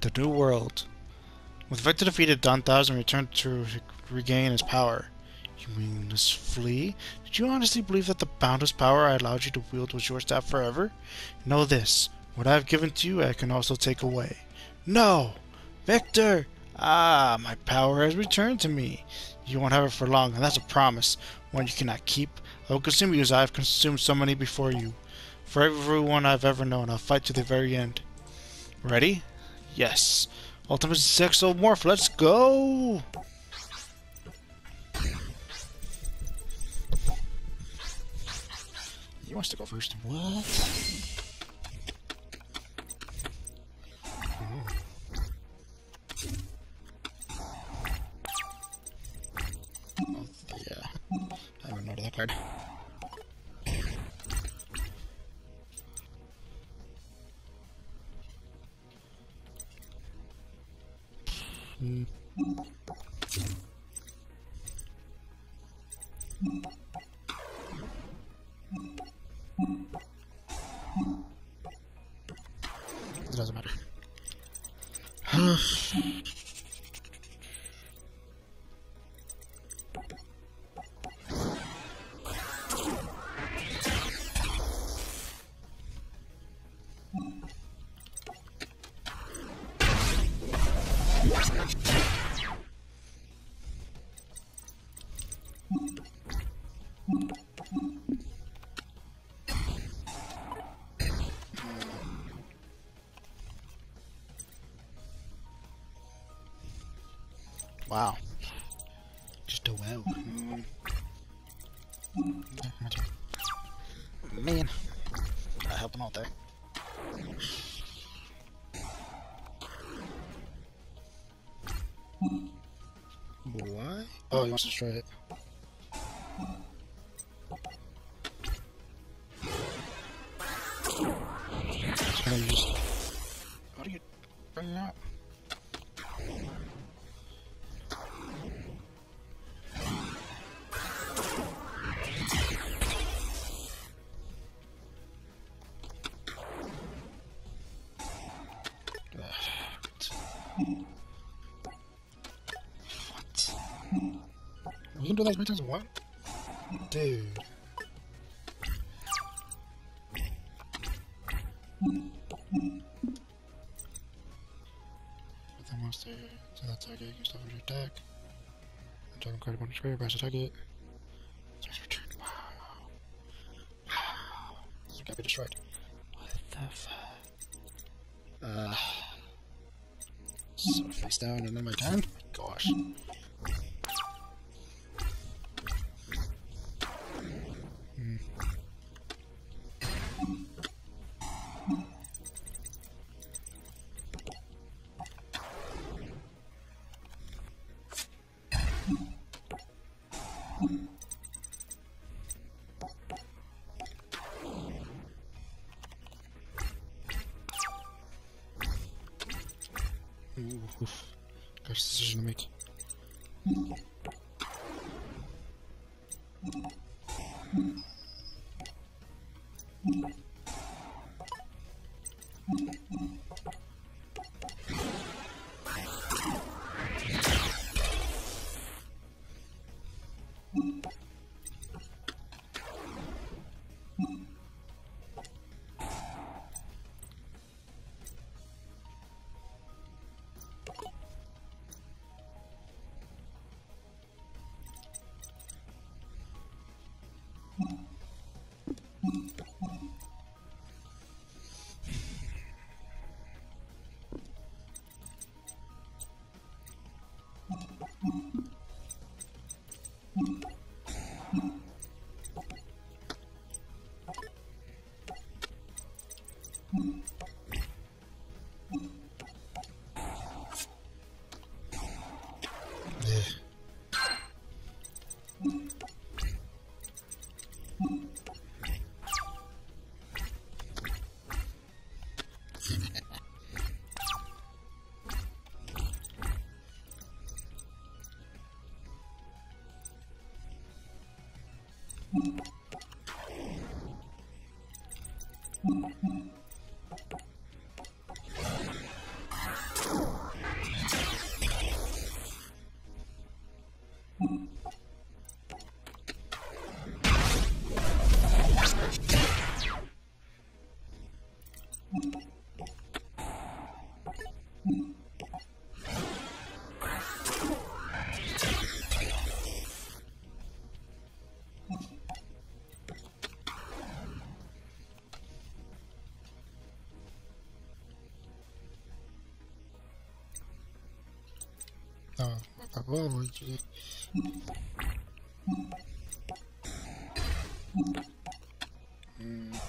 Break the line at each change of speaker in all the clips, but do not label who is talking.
The New World. With Vector defeated, Don Thousand returned to regain his power. You mean this flea? Did you honestly believe that the boundless power I allowed you to wield was yours to have forever? Know this. What I have given to you, I can also take away. No! Vector! Ah, my power has returned to me. You won't have it for long, and that's a promise, one you cannot keep. I will consume you as I have consumed so many before you. For everyone I've ever known, I'll fight to the very end. Ready? Yes. Ultimate Exomorph, let's go! He wants to go first. What? Yeah. I noted that card. Hmm. Wow. Just a wow. Mm. Okay, my turn. Man. Gotta help him out there. Why? Oh, he wants to destroy it. As times as what? Dude. Put that monster to that target, you can stop your attack. Dragon card one spray, pass attack it. Just return. Wow. Wow. This can't be destroyed. What the fuck? Uh. So face down and then my turn? Gosh. Oh, oh, mm.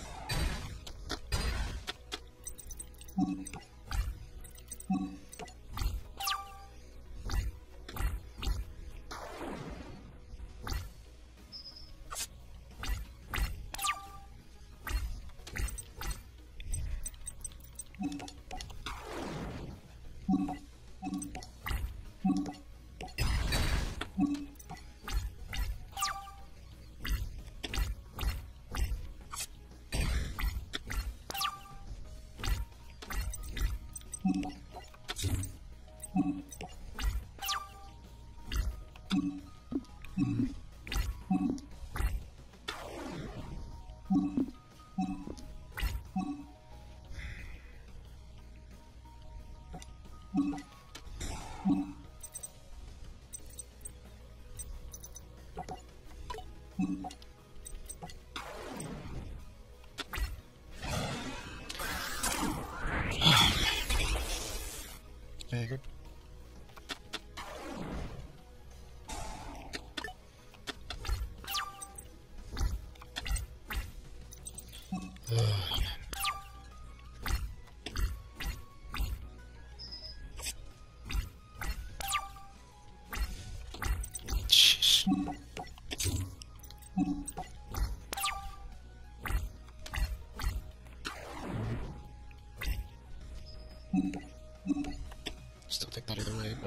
Very good.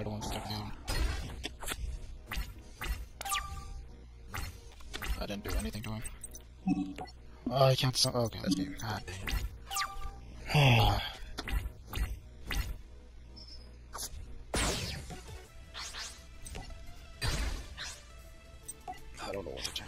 Want to step down. I didn't do anything to him. Oh, I can't stop. Okay, that's game. God ah, dang. I don't know what to do.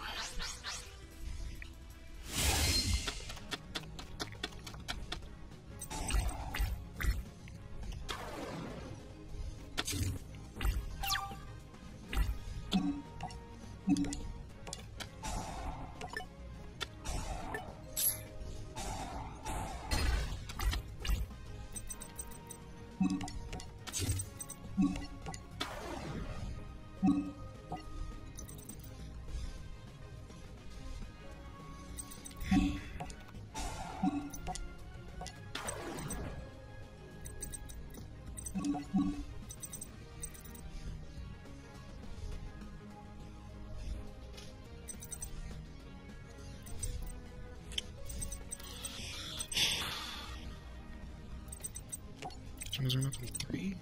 So I'm gonna 23.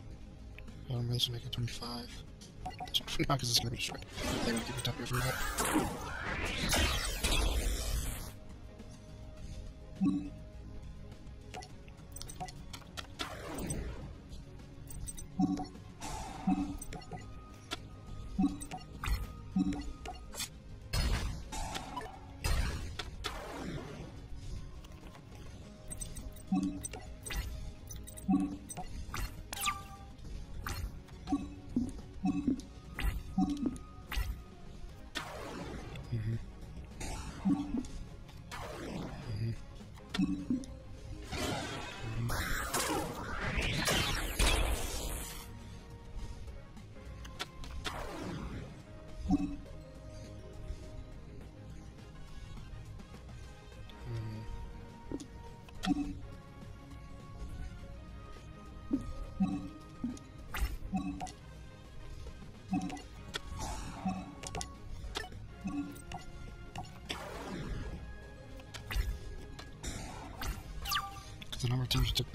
Well, I'm going to make it 25. This one for now because it's going to be destroyed. Will give it up here for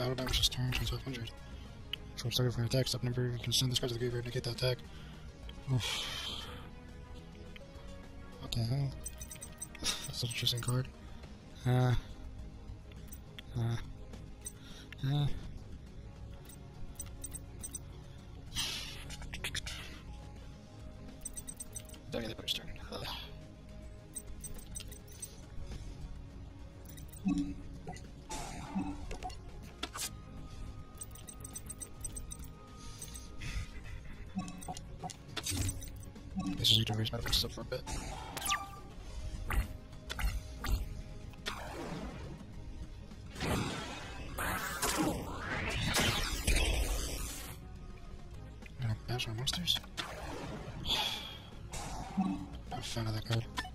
battle damage this turn turns 500. So I'm starting for an attack. Step number, you can send this card to the graveyard to get that attack. Oof. What the hell? That's an interesting card. Uh. Uh. Uh. My up for a bit. More monsters. I'm a fan of.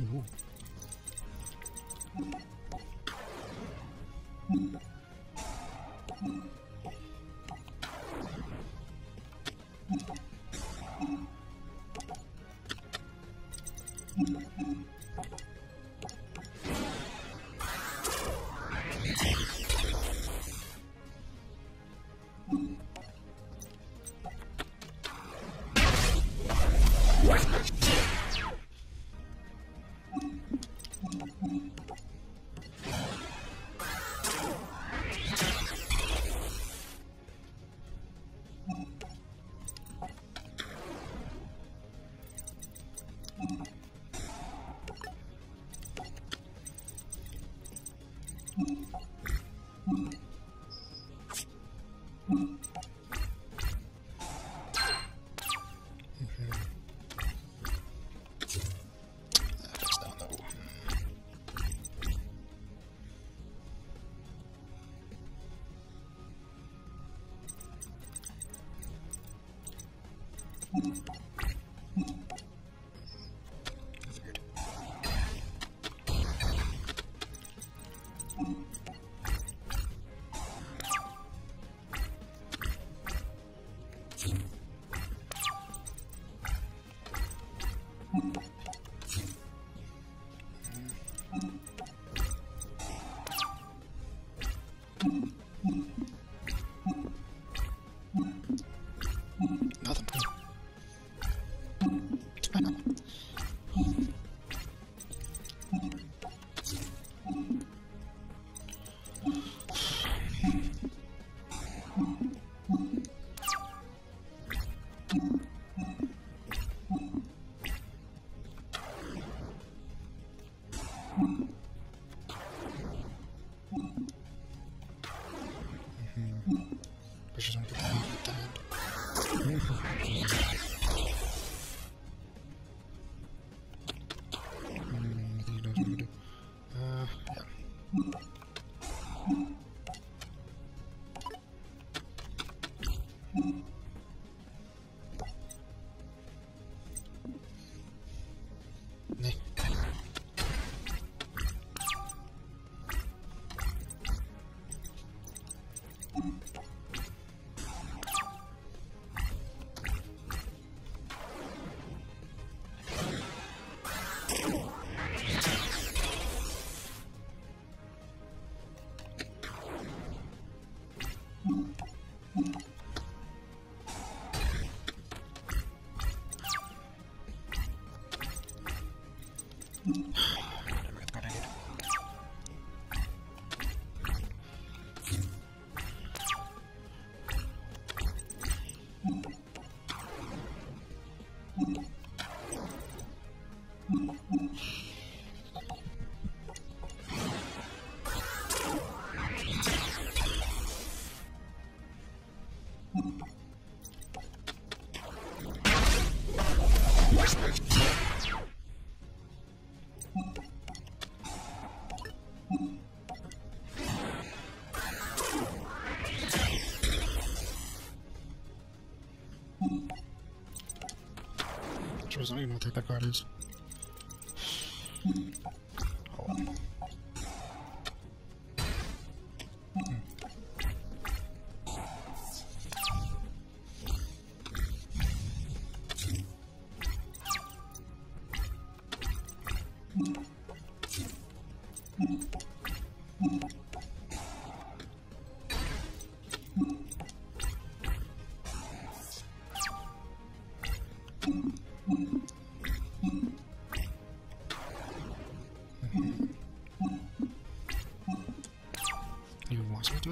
Ooh. That's Sure, I don't even know what that card is.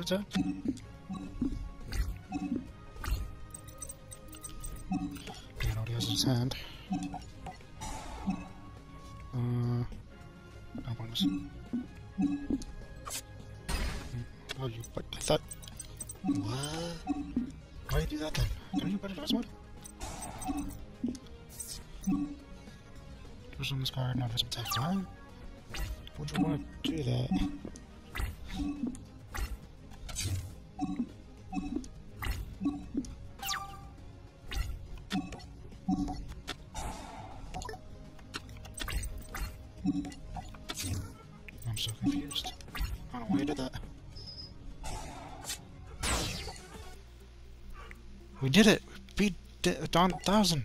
To? He already has his hand. Uh, no bonus. Oh, you, but I thought. What? Why do that then? Don't you put it as one? Push on this card, not his attack. Why? Would you want to do that? D- Don Thousand!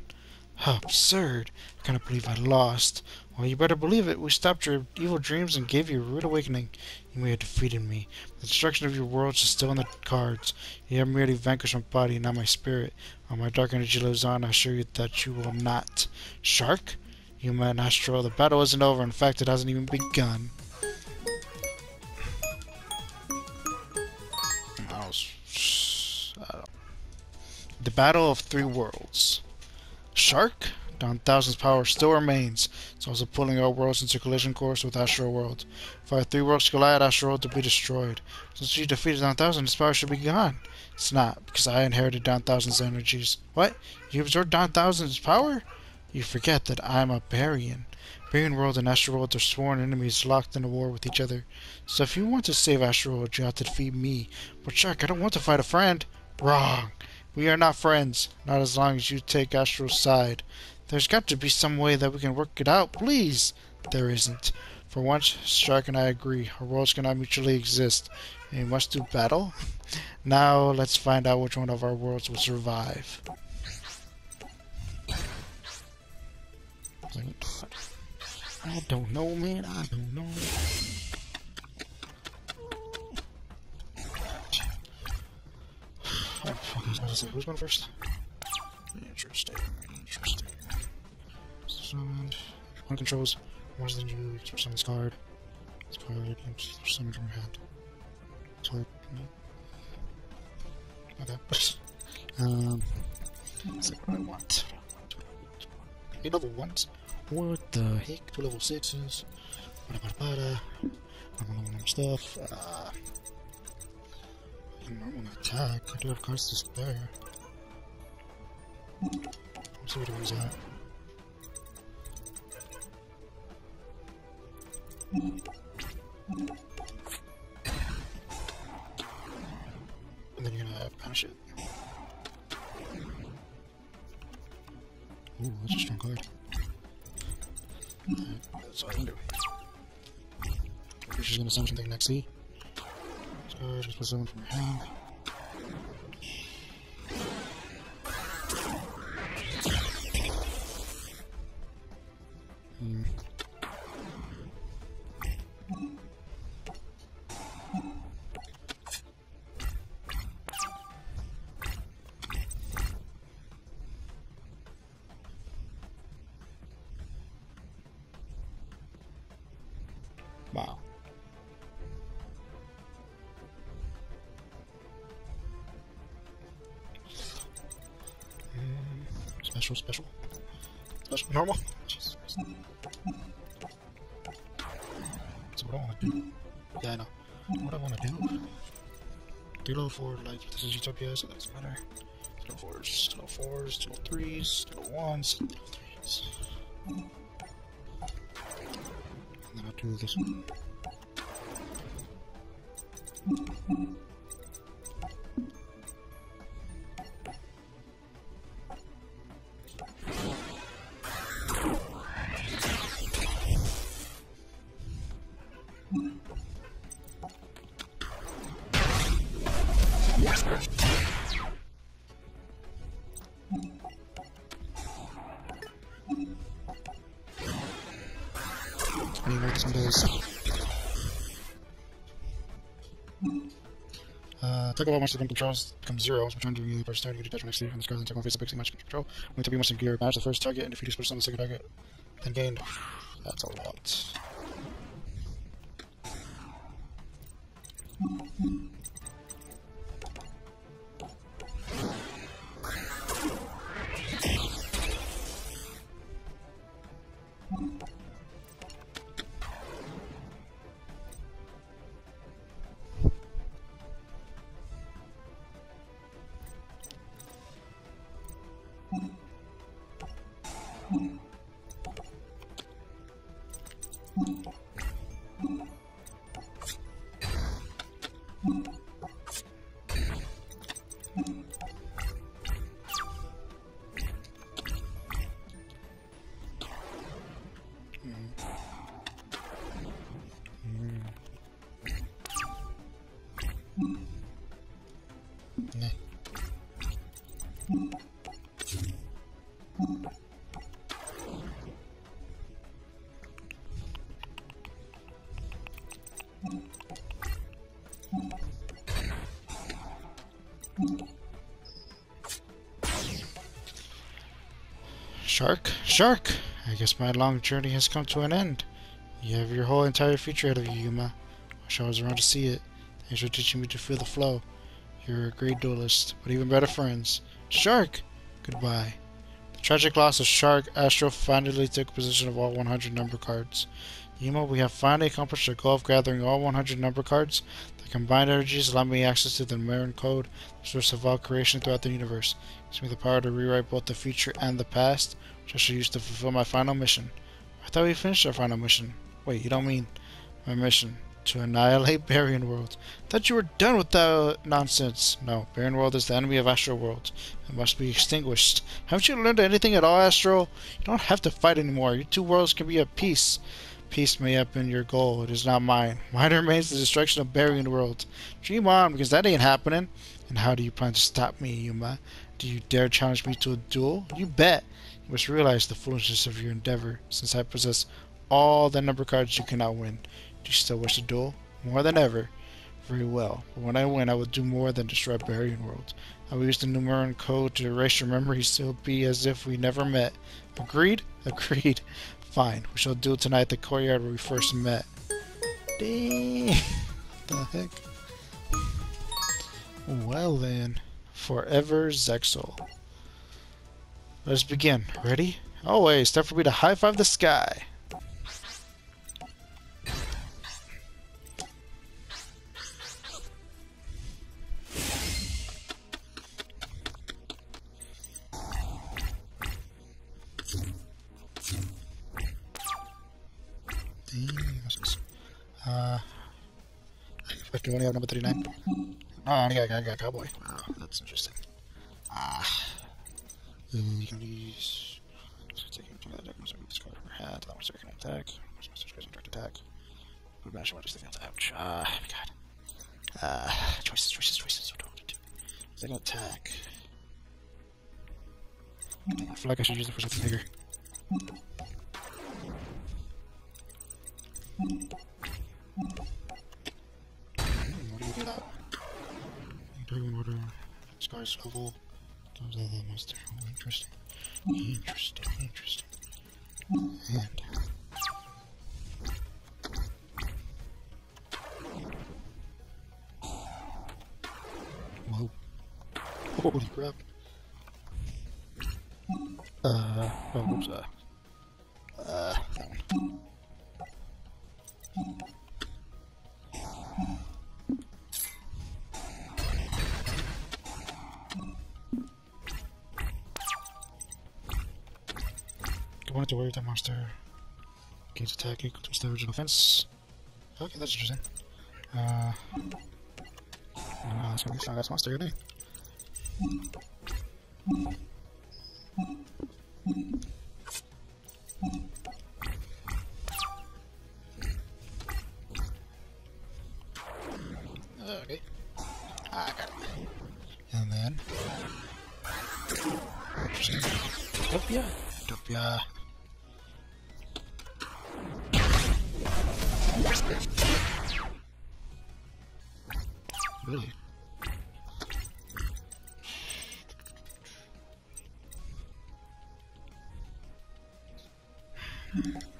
How absurd! I cannot believe I lost. Well, you better believe it. We stopped your evil dreams and gave you a rude awakening. You may have defeated me. The destruction of your worlds is still in the cards. You have merely vanquished my body, not my spirit. While my dark energy lives on, I assure you that you will not. Shark? You man Astral, the battle isn't over. In fact, it hasn't even begun. I was... I don't- The Battle of Three Worlds. Shark? Don Thousand's power still remains. It's also pulling our worlds into collision course with Astral World. For our three worlds collide, Astral World to be destroyed. Since you defeated Don Thousand, its power should be gone. It's not, because I inherited Don Thousand's energies. What? You absorbed Don Thousand's power? You forget that I'm a Barian. Barian World and Astral World are sworn enemies locked in a war with each other. So if you want to save Astral World, you have to defeat me. But Shark, I don't want to fight a friend. Wrong. We are not friends. Not as long as you take Astral's side. There's got to be some way that we can work it out, please. There isn't. For once, Shark and I agree. Our worlds cannot mutually exist. And we must do battle. Now, let's find out which one of our worlds will survive. I don't know, man. I don't know. Oh, fuck, I was gonna who's going first? Interesting, interesting. Summoned. One controls more than you, summon this card. This card, and summon from your hand. Card, no. Okay. Um, let's what I want. Be level ones. What the heck? Two level sixes. Bada bada bada. Normal normal stuff. Uh, normal attack. I do have cards to spare. Let's see what it was at. And then you're gonna punish it. Ooh, that's a strong card. Alright, that's what I can do. She's gonna summon something next C. So just put someone from Special, special. Special, normal. So what I want to do? Yeah, I know. What I want to do? Do level four, like this is Utopia, so that doesn't matter. Two level fours, two level fours, two level threes, two level ones, two level threes. do this one. Take a once the gun controls become zero. It's returned to you first target. You detach next to you the sky, then take one face to pixie match control. Wait to be once in gear. Match the first target, and if you switch on the second target, then gain. That's all about. Shark? Shark! I guess my long journey has come to an end. You have your whole entire future ahead of you, Yuma. Wish I was around to see it. Thanks for teaching me to feel the flow. You're a great duelist, but even better friends. Shark! Goodbye. The tragic loss of Shark, Astral finally took possession of all 100 number cards. Yuma, we have finally accomplished our goal of gathering all 100 number cards. The combined energies allow me access to the Numeron Code, the source of all creation throughout the universe. It gives me the power to rewrite both the future and the past, which I shall use to fulfill my final mission. I thought we finished our final mission. Wait, you don't mean my mission? To annihilate Barian World. Thought you were done with that uh, nonsense. No, Barian World is the enemy of Astral World. It must be extinguished. Haven't you learned anything at all, Astral? You don't have to fight anymore. Your two worlds can be at peace. Peace may have been your goal. It is not mine. Mine remains the destruction of Barian World. Dream on, because that ain't happening. And how do you plan to stop me, Yuma? Do you dare challenge me to a duel? You bet. You must realize the foolishness of your endeavor, since I possess all the number cards you cannot win. Do you still wish to duel? More than ever. Very well. But when I win, I will do more than destroy Barian worlds. I will use the Numeron code to erase your memories so it'll be as if we never met. Agreed? Agreed. Fine. We shall duel tonight at the courtyard where we first met. Dang. what the heck? Well then. Forever Zexal. Let's begin. Ready? Oh, Always. Time for me to high five the sky. Uh, I can only have number 39. Oh, I got, I got Cowboy. Wow, that's interesting. Ah. You can use. Take him to that deck, this card from her hat. That can attack. Must direct attack. Good match, what is the field? Ouch. Ah, God. Ah, choices, choices, choices. What do I want to do? Second attack. I feel like I should use it for something bigger. What do you do that? Dragon Water, Sky Swivel, those are the monster. Oh, interesting. Interesting, interesting. And. Whoa. Holy crap. Uh, oh, whoops, uh. Uh, that one. Component to warrior type monster. Gains attack equal to its original offense. Okay, that's interesting. Uh, uh that's gonna be strong monster today. Thank you. And then... Utopia? Utopia... Really? Hmm.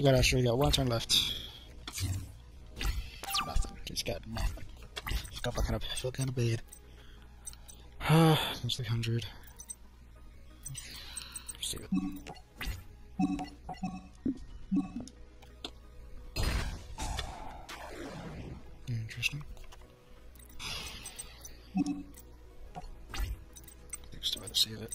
you got Astral? You got one turn left. Nothing. Just got nothing. Just got fucking up. I feel kind of bad. Ah, it's like 100. see what. Interesting. I think I still gotta save it.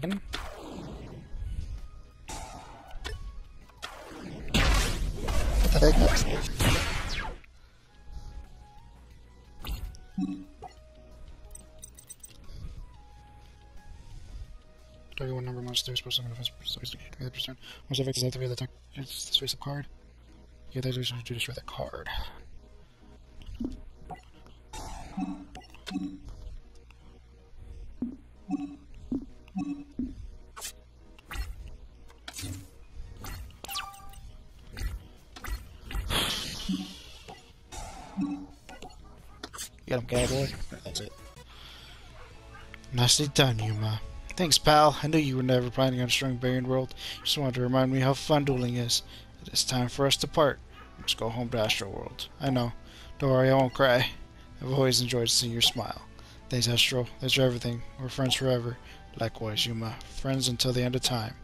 dragon. Target one number monster is supposed to have the percent. Once effect is activated, attack it's the space of card. Yeah, that's what you do destroy that card. Get. That's it. Nicely done, Yuma. Thanks, pal. I knew you were never planning on destroying Barian World. Just wanted to remind me how fun dueling is. It is time for us to part. Let's go home to Astral World. I know. Don't worry, I won't cry. I've always enjoyed seeing your smile. Thanks, Astral. Thanks for everything. We're friends forever. Likewise, Yuma. Friends until the end of time.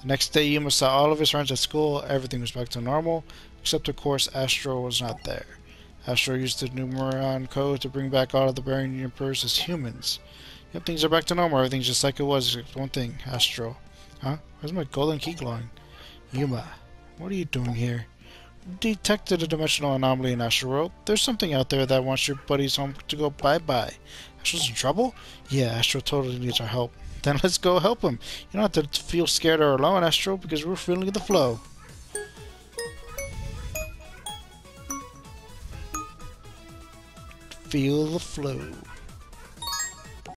The next day, Yuma saw all of his friends at school. Everything was back to normal, except, of course, Astral was not there. Astral used the Numeron code to bring back all of the Barian Universe as humans. Yep, things are back to normal. Everything's just like it was, except one thing, Astral. Huh? Where's my golden key glowing? Yuma, what are you doing here? Detected a dimensional anomaly in Astral World. There's something out there that wants your buddy's home to go bye-bye. Astral's in trouble? Yeah, Astral totally needs our help. Then let's go help him. You don't have to feel scared or alone, Astral, because we're feeling the flow. feel the flow.